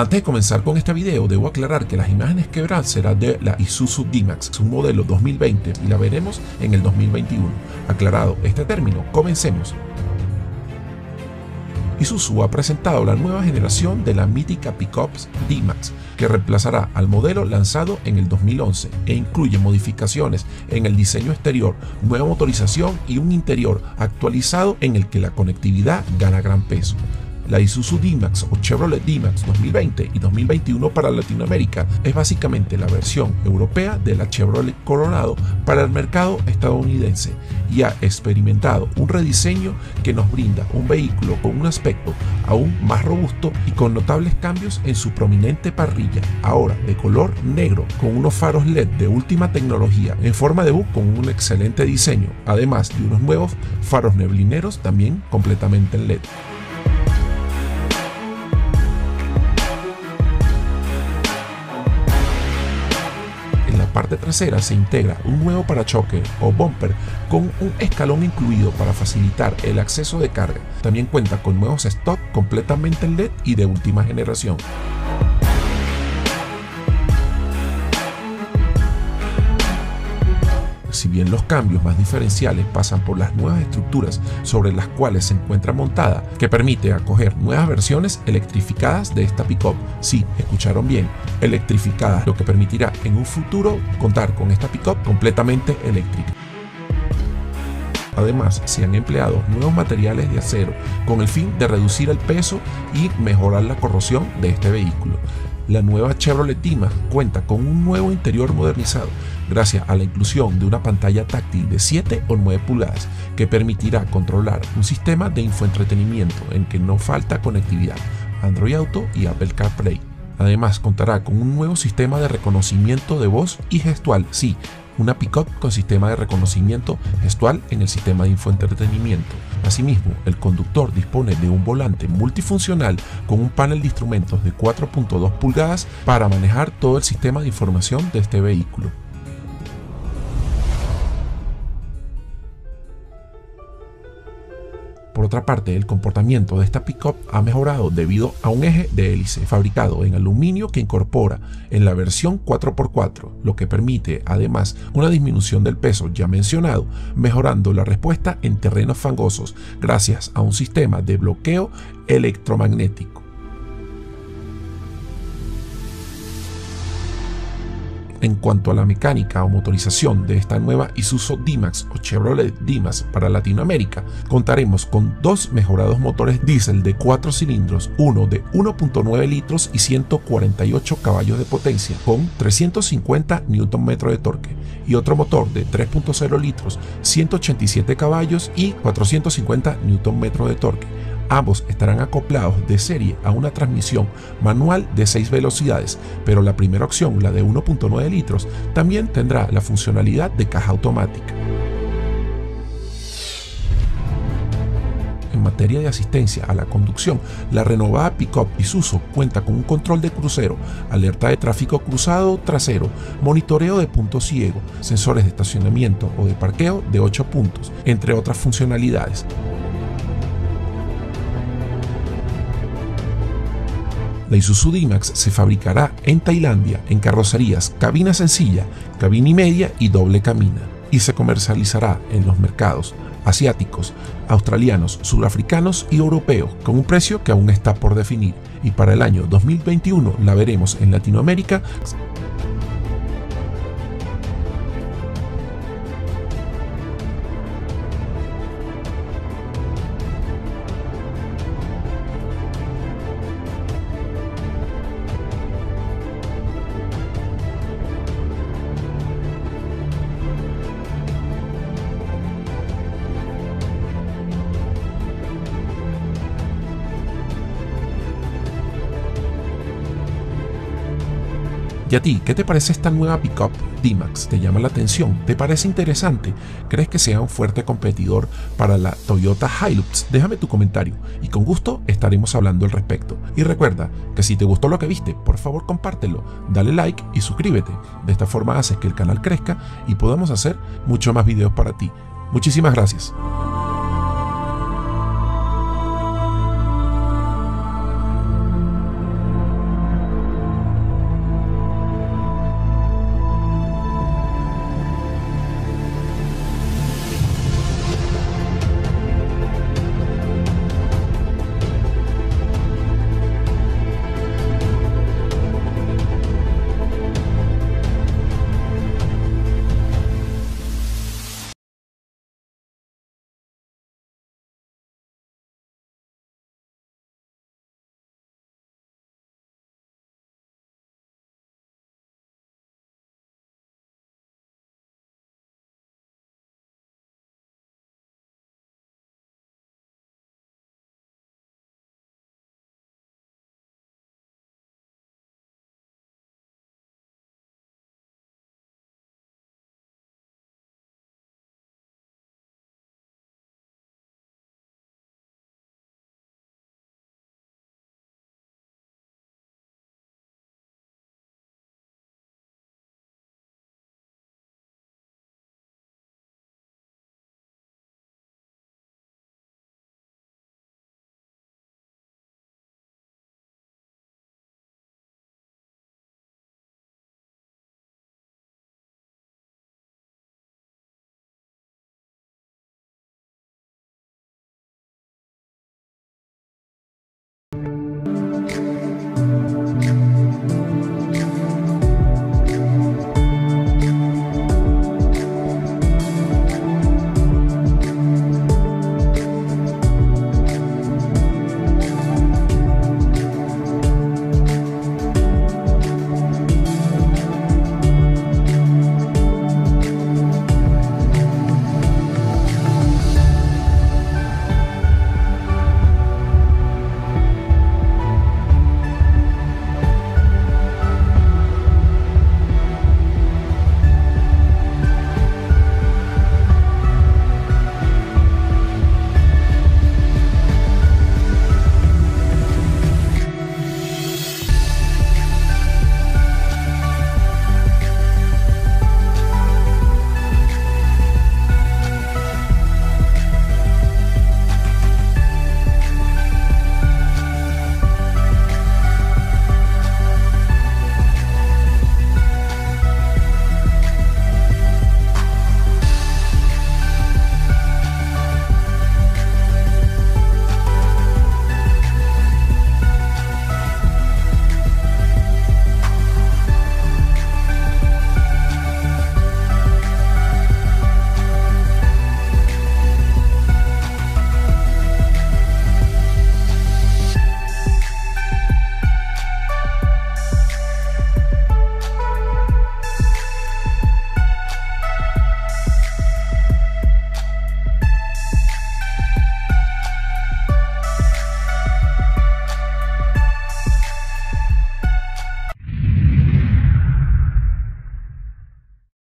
Antes de comenzar con este video, debo aclarar que las imágenes que verán serán de la Isuzu D-Max, un modelo 2020 y la veremos en el 2021. Aclarado este término, comencemos. Isuzu ha presentado la nueva generación de la mítica Pickups D-Max, que reemplazará al modelo lanzado en el 2011 e incluye modificaciones en el diseño exterior, nueva motorización y un interior actualizado en el que la conectividad gana gran peso la Isuzu D-Max o Chevrolet D-Max 2020 y 2021 para Latinoamérica es básicamente la versión europea de la Chevrolet Colorado para el mercado estadounidense y ha experimentado un rediseño que nos brinda un vehículo con un aspecto aún más robusto y con notables cambios en su prominente parrilla, ahora de color negro con unos faros LED de última tecnología en forma de U con un excelente diseño, además de unos nuevos faros neblineros también completamente en LED. Parte trasera se integra un nuevo parachoque o bumper con un escalón incluido para facilitar el acceso de carga. También cuenta con nuevos stock completamente en LED y de última generación. Si bien los cambios más diferenciales pasan por las nuevas estructuras sobre las cuales se encuentra montada, que permite acoger nuevas versiones electrificadas de esta pickup. Sí, escucharon bien, electrificadas, lo que permitirá en un futuro contar con esta pickup completamente eléctrica. Además, se han empleado nuevos materiales de acero con el fin de reducir el peso y mejorar la corrosión de este vehículo. La nueva Chevrolet Tima cuenta con un nuevo interior modernizado gracias a la inclusión de una pantalla táctil de 7 o 9 pulgadas que permitirá controlar un sistema de infoentretenimiento en que no falta conectividad, Android Auto y Apple CarPlay. Además contará con un nuevo sistema de reconocimiento de voz y gestual, sí, una pickup con sistema de reconocimiento gestual en el sistema de infoentretenimiento. Asimismo, el conductor dispone de un volante multifuncional con un panel de instrumentos de 4.2 pulgadas para manejar todo el sistema de información de este vehículo. Otra parte, el comportamiento de esta pickup ha mejorado debido a un eje de hélice fabricado en aluminio que incorpora en la versión 4x4, lo que permite además una disminución del peso ya mencionado, mejorando la respuesta en terrenos fangosos gracias a un sistema de bloqueo electromagnético. En cuanto a la mecánica o motorización de esta nueva Isuzu D-Max o Chevrolet D-Max para Latinoamérica, contaremos con dos mejorados motores diésel de 4 cilindros, uno de 1.9 litros y 148 caballos de potencia con 350 Nm de torque y otro motor de 3.0 litros, 187 caballos y 450 Nm de torque Ambos estarán acoplados de serie a una transmisión manual de 6 velocidades, pero la primera opción, la de 1.9 litros, también tendrá la funcionalidad de caja automática. En materia de asistencia a la conducción, la renovada Pickup Isuzu cuenta con un control de crucero, alerta de tráfico cruzado trasero, monitoreo de puntos ciego, sensores de estacionamiento o de parqueo de 8 puntos, entre otras funcionalidades. La Isuzu D-Max se fabricará en Tailandia en carrocerías cabina sencilla, cabina y media y doble cabina. Y se comercializará en los mercados asiáticos, australianos, surafricanos y europeos con un precio que aún está por definir. Y para el año 2021 la veremos en Latinoamérica ¿Y a ti, qué te parece esta nueva pickup D-Max? ¿Te llama la atención? ¿Te parece interesante? ¿Crees que sea un fuerte competidor para la Toyota Hilux? Déjame tu comentario y con gusto estaremos hablando al respecto. Y recuerda que si te gustó lo que viste, por favor compártelo, dale like y suscríbete. De esta forma haces que el canal crezca y podamos hacer mucho más videos para ti. Muchísimas gracias.